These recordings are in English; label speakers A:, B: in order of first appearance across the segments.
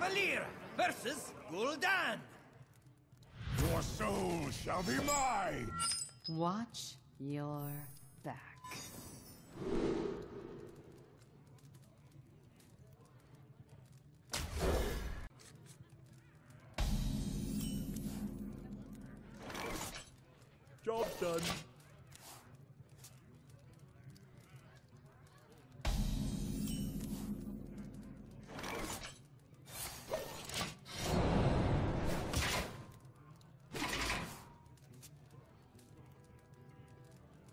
A: Valeera versus Gul'dan.
B: Your soul shall be mine!
C: Watch your back.
B: Job done.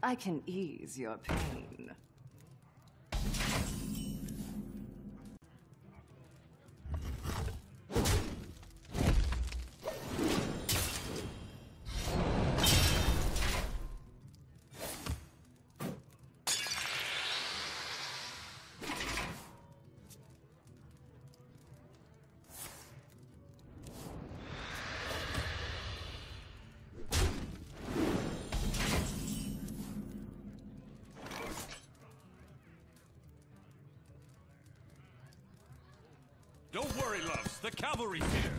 C: I can ease your pain.
D: Don't worry, loves. The cavalry's here.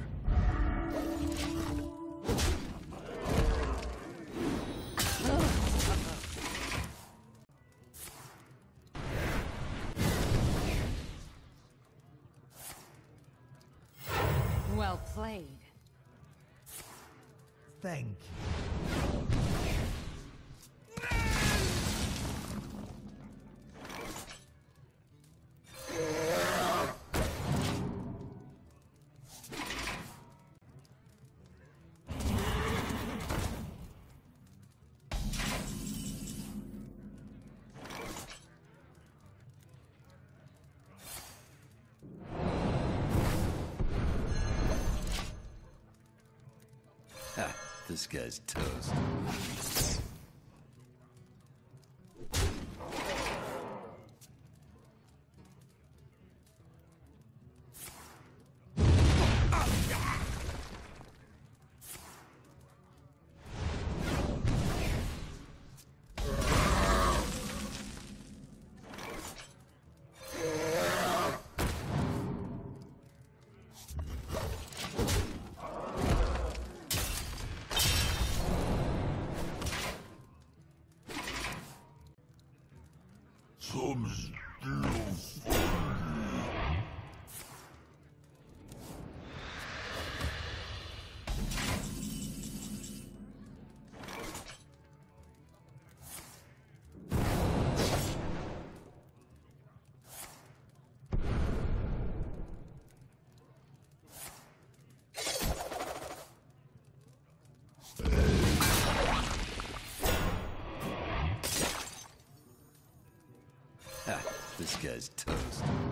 C: Well played.
A: Thank you.
E: This guy's toast.
B: Some still
E: this guy's toast.